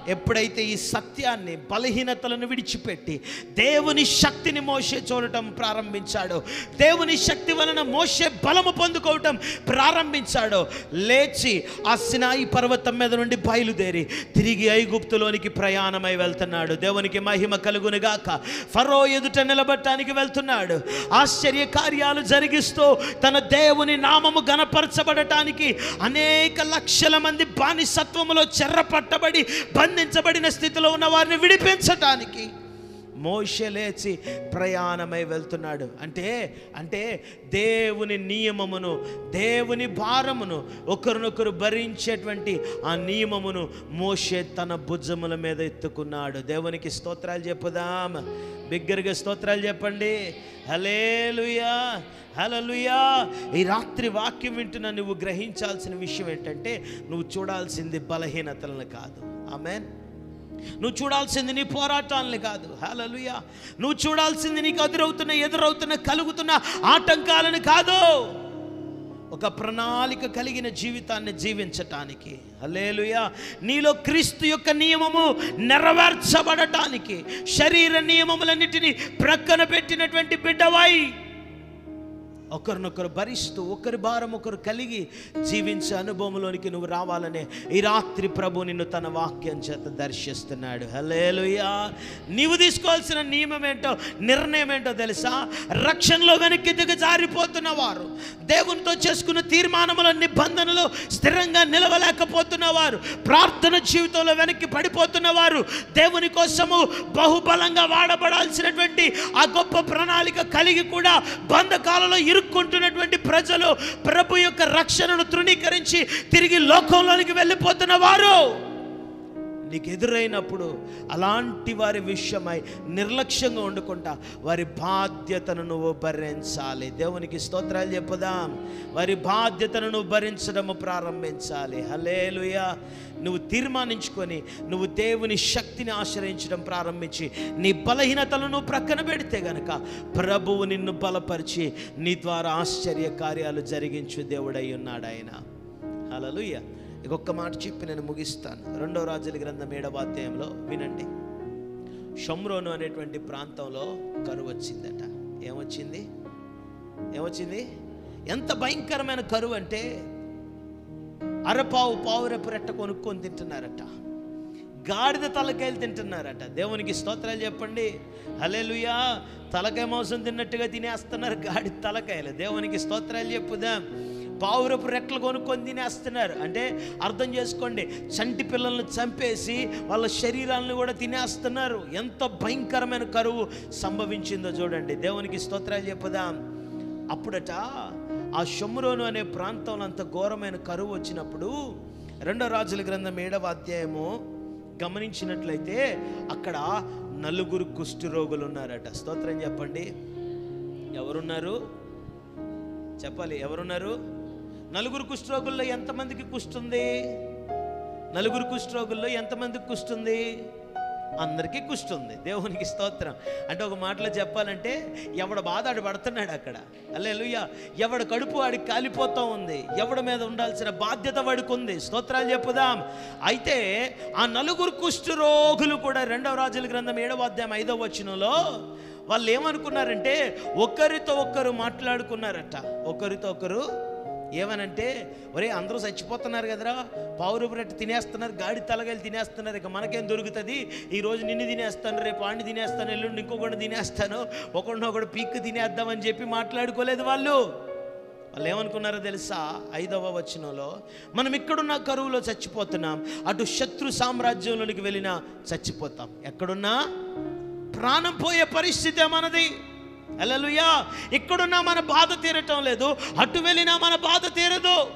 ఎప్పుడైతే ఈ సత్యాన్ని బలహీనతలను విడిచిపెట్టి దేవుని శక్తిని మోసే చూడటం ప్రారంభించాడో దేవుని శక్తి వలన మోసే బలము పొందుకోవటం ప్రారంభించాడో లేచి ఆ సినాయి పర్వతం మీద నుండి బయలుదేరి తిరిగి ఐగుప్తులోనికి ప్రయాణమై వెళ్తున్నాడు. దేవునికి మహిమ కలుగునుగాక ఫరో ఎదుట నిలబడటానికి వెళ్తున్నాడు. ఆశ్చర్య కార్యాలు జరిగిస్తూ తన దేవుని నామము గనపరచబడటానికి అనేక లక్షల మంది బానిసత్వములో చెర్ర పట్టబడి బంధించబడిన స్థితిలో ఉన్న వారిని విడిపించటానికి. మోషే లేచి ప్రయాణమై వెళ్తున్నాడు. అంటే అంటే దేవుని నియమమును దేవుని భారమును ఒకరినొకరు భరించేటువంటి ఆ నియమమును మోషే తన భుజముల మీద ఎత్తుకున్నాడు. దేవునికి స్తోత్రాలు చెప్పుదాం. బిగ్గరగా స్తోత్రాలు చెప్పండి. హలే లుయా హలలుయా ఈ రాత్రి వాక్యం వింటున్న నువ్వు గ్రహించాల్సిన విషయం ఏంటంటే నువ్వు చూడాల్సింది బలహీనతలను కాదు. ఆమెన్. నువ్వు చూడాల్సింది నీ పోరాటాలని కాదు. హలలుయ నువ్వు చూడాల్సింది నీకు ఎదురవుతున్న ఎదురవుతున్న కలుగుతున్న ఆటంకాలను కాదు. ఒక ప్రణాళిక కలిగిన జీవితాన్ని జీవించటానికి. హలేలుయా నీలో క్రీస్తు యొక్క నియమము నెరవేర్చబడటానికి శరీర నియమములన్నిటినీ ప్రక్కన పెట్టినటువంటి బిడ్డవాయి ఒకరినొకరు భరిస్తూ ఒకరి భారం ఒకరు కలిగి జీవించే అనుభవంలోనికి నువ్వు రావాలనే ఈ రాత్రి ప్రభు నిన్ను తన వాక్యం చేత దర్శిస్తున్నాడు. హలేలుయా నీవు తీసుకోవాల్సిన నియమం ఏంటో నిర్ణయం ఏంటో తెలుసా? రక్షణలో వెనక్కి దిగజారిపోతున్న వారు దేవునితో చేసుకున్న తీర్మానముల నిబంధనలు స్థిరంగా నిలవలేకపోతున్న వారు ప్రార్థన జీవితంలో వెనక్కి పడిపోతున్న వారు దేవుని కోసము బహుబలంగా వాడబడాల్సినటువంటి ఆ గొప్ప ప్రణాళిక కలిగి కూడా బంధకాలలో ఇరుక్కుంటున్నటువంటి ప్రజలు ప్రభు యొక్క రక్షణను తృణీకరించి తిరిగి లోకంలోనికి వెళ్ళిపోతున్న వారు. నీకు ఎదురైనప్పుడు అలాంటి వారి విషయమై నిర్లక్ష్యంగా ఉండకుండా వారి బాధ్యతను నువ్వు భరించాలి. దేవునికి స్తోత్రాలు చెప్పుదాం. వారి బాధ్యతను నువ్వు భరించడము ప్రారంభించాలి. హలేలుయా నువ్వు తీర్మానించుకొని నువ్వు దేవుని శక్తిని ఆశ్రయించడం ప్రారంభించి నీ బలహీనతలను నువ్వు ప్రక్కన పెడితే గనక ప్రభువు నిన్ను బలపరిచి నీ ద్వారా ఆశ్చర్య కార్యాలు జరిగించు దేవుడై ఉన్నాడు ఆయన హలలుయ్య ఇంకొక మాట చెప్పి నేను ముగిస్తాను. రెండో రాజుల గ్రంథం ఏడవ అధ్యాయంలో వినండి. షమ్రోను అనేటువంటి ప్రాంతంలో కరువు వచ్చిందట. ఏమొచ్చింది? ఏమొచ్చింది? ఎంత భయంకరమైన కరువు అంటే అరపావు పావు రెట్ట కొనుక్కొని తింటున్నారట. గాడిద తలకాయలు తింటున్నారట. దేవునికి స్తోత్రాలు చెప్పండి. హలేలుయా తలకాయ మాంసం తిన్నట్టుగా తినేస్తున్నారు గాడి తలకాయలు. దేవునికి స్తోత్రాలు చెప్పుదాం. పావురపు రెక్కలు కొనుక్కొని తినేస్తున్నారు. అంటే అర్థం చేసుకోండి చంటి పిల్లల్ని చంపేసి వాళ్ళ శరీరాలను కూడా తినేస్తున్నారు. ఎంత భయంకరమైన కరువు సంభవించిందో చూడండి. దేవునికి స్తోత్రాలు చెప్పుదాం. అప్పుడట ఆ షమ్రోను అనే ప్రాంతంలో అంత ఘోరమైన కరువు వచ్చినప్పుడు రెండో రాజుల గ్రంథం ఏడవ అధ్యాయము గమనించినట్లయితే అక్కడ నలుగురు కుష్టి రోగులు ఉన్నారట. స్తోత్రం చెప్పండి. ఎవరున్నారు? చెప్పాలి. ఎవరున్నారు? నలుగురు కుష్ఠరోగుల్లో ఎంతమందికి కుష్టుంది నలుగురు కుష్ఠరోగుల్లో ఎంతమందికి కుష్టుంది అందరికీ కుష్టుంది దేవునికి స్తోత్రం. అంటే ఒక మాటలో చెప్పాలంటే ఎవడ బాధ ఆడు పడుతున్నాడు అక్కడ. అల్లెలుయ్య ఎవడ కడుపు ఆడికి కాలిపోతూ ఉంది. ఎవడ మీద ఉండాల్సిన బాధ్యత వాడికి ఉంది. స్తోత్రాలు చెప్పుదాం. అయితే ఆ నలుగురు కుష్ఠరోగులు కూడా రెండవ రాజుల గ్రంథం ఏడవ అధ్యాయం ఐదవ వచనంలో వాళ్ళు ఏమనుకున్నారంటే ఒకరితో ఒకరు మాట్లాడుకున్నారట. ఒకరితో ఒకరు ఏమనంటే ఒరే అందరూ చచ్చిపోతున్నారు కదరా. పావురు బ్రెడ్ తినేస్తున్నారు గాడి తలగాయలు తినేస్తున్నారు. ఇక మనకేం దొరుకుతుంది? ఈ రోజు నిన్ను తినేస్తాను రేపు ఆండి తినేస్తాను ఎల్లుండి ఇంకొకటి తినేస్తాను. ఒకడినొకడు పీక్ తినేద్దామని చెప్పి మాట్లాడుకోలేదు వాళ్ళు. వాళ్ళు ఏమనుకున్నారో తెలుసా? ఐదవ వచనంలో మనం ఇక్కడున్న కరువులో చచ్చిపోతున్నాం. అటు శత్రు సామ్రాజ్యంలోనికి వెళ్ళినా చచ్చిపోతాం. ఎక్కడున్నా? ప్రాణం పోయే పరిస్థితే మనది. అలలుయా ఇక్కడున్నా మన బాధ తీరటం లేదు. అటు వెళ్ళినా మన బాధ తీరదు.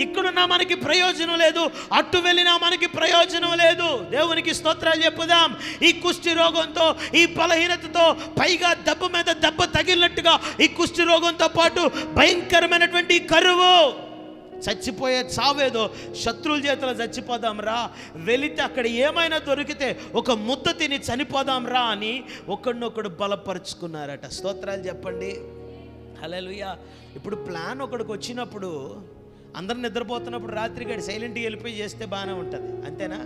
ఇక్కడున్నా మనకి ప్రయోజనం లేదు. అటు వెళ్ళినా మనకి ప్రయోజనం లేదు. దేవునికి స్తోత్రాలు చెప్పుదాం. ఈ కుష్టి రోగంతో ఈ బలహీనతతో పైగా దెబ్బ మీద దెబ్బ తగిలినట్టుగా ఈ కుష్టి రోగంతో పాటు భయంకరమైనటువంటి కరువు. చచ్చిపోయే చావేదో శత్రువుల చేతిలో చచ్చిపోదాం రా. వెళితే అక్కడ ఏమైనా దొరికితే ఒక ముద్ద తిని చనిపోదాం రా అని ఒకడినొకడు బలపరుచుకున్నారట. స్తోత్రాలు చెప్పండి. హలోయ ఇప్పుడు ప్లాన్ ఒకడికి వచ్చినప్పుడు అందరు నిద్రపోతున్నప్పుడు రాత్రి గడి సైలెంట్గా వెళ్ళిపోయి చేస్తే బాగానే ఉంటుంది. అంతేనా?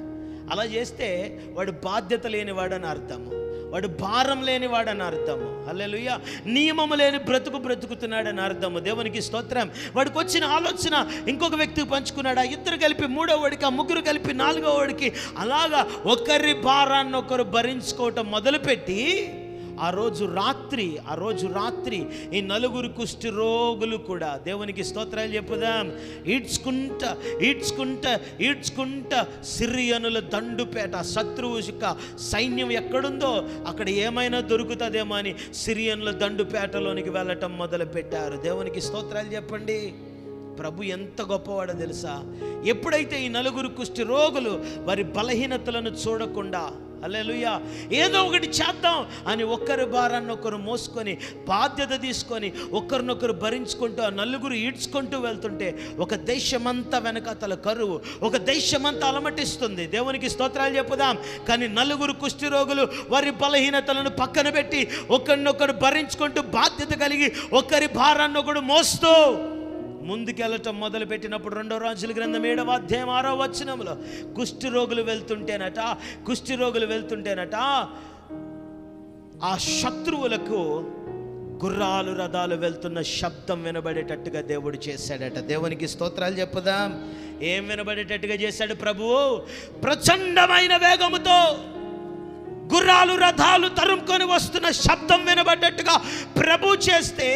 అలా చేస్తే వాడు బాధ్యత లేనివాడని అర్థము. వాడు భారం లేనివాడని అర్థము. హల్లెలూయా. నియమము లేని బ్రతుకు బ్రతుకుతున్నాడని అర్థము. దేవునికి స్తోత్రం. వాడికి వచ్చిన ఆలోచన ఇంకొక వ్యక్తికి పంచుకున్నాడు? ఆ ఇద్దరు కలిపి మూడో వాడికి ఆ ముగ్గురు కలిపి నాలుగో వాడికి. అలాగా ఒకరి భారాన్ని ఒకరు భరించుకోవటం మొదలుపెట్టి ఆ రోజు రాత్రి ఆ రోజు రాత్రి ఈ నలుగురు కుష్టి రోగులు కూడా దేవునికి స్తోత్రాలు చెప్పుదాం. ఈడ్చుకుంట ఈడ్చుకుంట ఈడ్చుకుంట సిరియనుల దండుపేట శత్రువు యొక్క సైన్యం ఎక్కడుందో అక్కడ ఏమైనా దొరుకుతుందేమో అని సిరియనుల దండుపేటలోనికి వెళ్ళటం మొదలు పెట్టారు దేవునికి స్తోత్రాలు చెప్పండి. ప్రభు ఎంత గొప్పవాడో తెలుసా? ఎప్పుడైతే ఈ నలుగురు కుష్టి రోగులు వారి బలహీనతలను చూడకుండా అల్లెలుయ్యా ఏదో ఒకటి చేద్దాం అని ఒక్కరి భారాన్ని ఒకరు మోసుకొని బాధ్యత తీసుకొని ఒకరినొకరు భరించుకుంటూ నలుగురు ఈడ్చుకుంటూ వెళ్తుంటే ఒక దేశమంతా వెనకాతల కరువు ఒక దేశమంతా అలమటిస్తుంది. దేవునికి స్తోత్రాలు చెప్పుదాం. కానీ నలుగురు కుష్టి రోగులు వారి బలహీనతలను పక్కన పెట్టి ఒకరినొకరు భరించుకుంటూ బాధ్యత కలిగి ఒకరి భారాన్ని ఒకడు మోస్తూ ముందుకెళ్ళటం మొదలు పెట్టినప్పుడు రెండో రాజుల గ్రంథం ఏడవ అధ్యాయం ఆరో వచనంలో కుష్టి రోగులు వెళ్తుంటేనట కుష్టి రోగులు వెళ్తుంటేనట ఆ శత్రువులకు గుర్రాలు రథాలు వెళ్తున్న శబ్దం వినబడేటట్టుగా దేవుడు చేశాడట. దేవునికి స్తోత్రాలు చెప్పుదాం. ఏం వినబడేటట్టుగా చేశాడు ప్రభువు ప్రచండమైన వేగముతో గుర్రాలు రథాలు తరుముకొని వస్తున్న శబ్దం వినబడ్డట్టుగా ప్రభు చేస్తే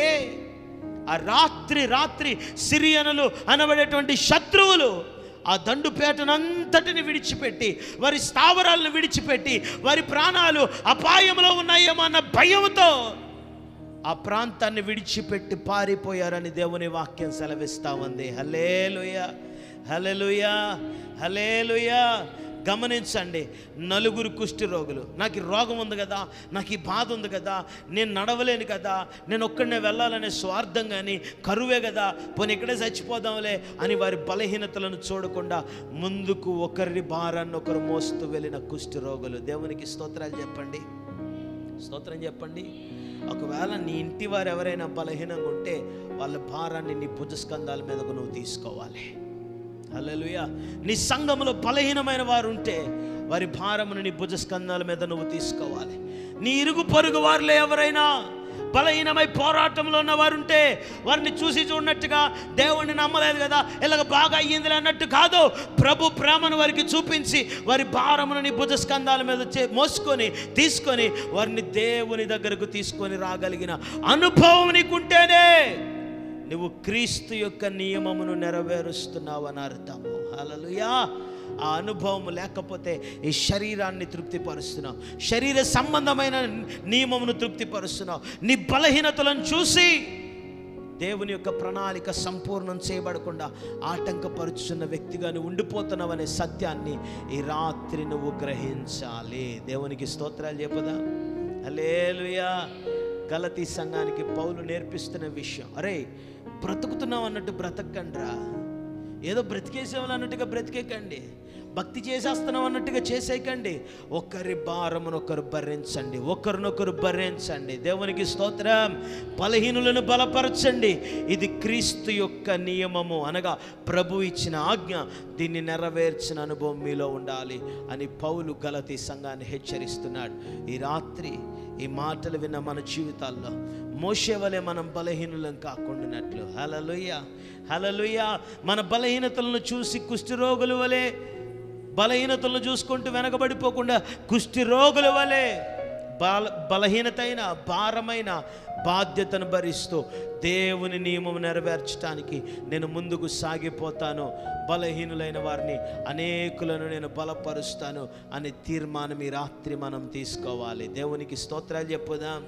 ఆ రాత్రి రాత్రి సిరియనులు అనబడేటువంటి శత్రువులు ఆ దండుపేటనంతటిని విడిచిపెట్టి వారి స్థావరాలను విడిచిపెట్టి వారి ప్రాణాలు అపాయంలో ఉన్నాయేమో అన్న భయంతో ఆ ప్రాంతాన్ని విడిచిపెట్టి పారిపోయారని దేవుని వాక్యం సెలవిస్తా ఉంది. హలేలుయ హలెలుయ హలేలుయ గమనించండి నలుగురు కుష్టి రోగులు. నాకు ఈ రోగం ఉంది కదా నాకు ఈ బాధ ఉంది కదా నేను నడవలేను కదా నేను ఒక్కడనే వెళ్ళాలనే స్వార్థం కానీ కరువే కదా పోనీ ఇక్కడే చచ్చిపోదాంలే అని వారి బలహీనతలను చూడకుండా ముందుకు ఒకరి భారాన్ని ఒకరు మోస్తూ వెళ్ళిన కుష్టి రోగులు. దేవునికి స్తోత్రాలు చెప్పండి. స్తోత్రం చెప్పండి. ఒకవేళ నీ ఇంటి వారు ఎవరైనా బలహీనంగా ఉంటే వాళ్ళ భారాన్ని నీ భుజస్కంధాల మీదకు నువ్వు తీసుకోవాలి. హల్లెలూయా. నీ సంఘంలో బలహీనమైన వారు ఉంటే వారి భారమును నీ భుజస్కంధాల మీద నువ్వు తీసుకోవాలి. నీ ఇరుగు పొరుగు వారిలో ఎవరైనా బలహీనమై పోరాటంలో ఉన్న వారిని చూసి చూడనట్టుగా దేవుణ్ణి నమ్మలేదు కదా ఇలాగ బాగా అయ్యింది అన్నట్టు కాదు. ప్రభు ప్రేమను వారికి చూపించి వారి భారమును నీ భుజస్కంధాల మీద చే- మోసుకొని తీసుకొని వారిని దేవుని దగ్గరకు తీసుకొని రాగలిగిన అనుభవం నీకుంటేనే నువ్వు క్రీస్తు యొక్క నియమమును నెరవేరుస్తున్నావు అని అర్థము. హలలుయా ఆ అనుభవం లేకపోతే ఈ శరీరాన్ని తృప్తిపరుస్తున్నావు. శరీర సంబంధమైన నియమమును తృప్తిపరుస్తున్నావు. నీ బలహీనతలను చూసి దేవుని యొక్క ప్రణాళిక సంపూర్ణం చేయబడకుండా ఆటంకపరుచున్న వ్యక్తిగా నువ్వు ఉండిపోతున్నావనే సత్యాన్ని ఈ రాత్రి నువ్వు గ్రహించాలి. దేవునికి స్తోత్రాలు చెప్పదా. అలేలుయా గలతీ సంఘానికి పౌలు నేర్పిస్తున్న విషయం. అరే బ్రతుకుతున్నావు అన్నట్టు బ్రతకండిరా. ఏదో బ్రతికేసేవాళ్ళు అన్నట్టుగా బ్రతికేకండి. భక్తి చేసేస్తున్నాం అన్నట్టుగా చేసేయకండి. ఒకరి భారమును ఒకరు భరించండి. ఒకరినొకరు భరించండి. దేవునికి స్తోత్రం. బలహీనులను బలపరచండి. ఇది క్రీస్తు యొక్క నియమము. అనగా ప్రభు ఇచ్చిన ఆజ్ఞ దీన్ని నెరవేర్చిన అనుభవం మీలో ఉండాలి అని పౌలు గలతీ సంఘాన్ని హెచ్చరిస్తున్నాడు. ఈ రాత్రి ఈ మాటలు విన్న మన జీవితాల్లో మోసే వలె మనం బలహీనులం కాకుండానట్లు. హలలుయ హలలుయ మన బలహీనతలను చూసి కుష్ఠరోగుల వలె బలహీనతలను చూసుకుంటూ వెనకబడిపోకుండా కుష్ఠరోగుల వలె బల బలహీనతైన భారమైన బాధ్యతను భరిస్తూ దేవుని నియమం నెరవేర్చడానికి నేను ముందుకు సాగిపోతాను. బలహీనులైన వారిని అనేకులను నేను బలపరుస్తాను అనే తీర్మానం ఈ రాత్రి మనం తీసుకోవాలి. దేవునికి స్తోత్రాలు చెప్పుదాం.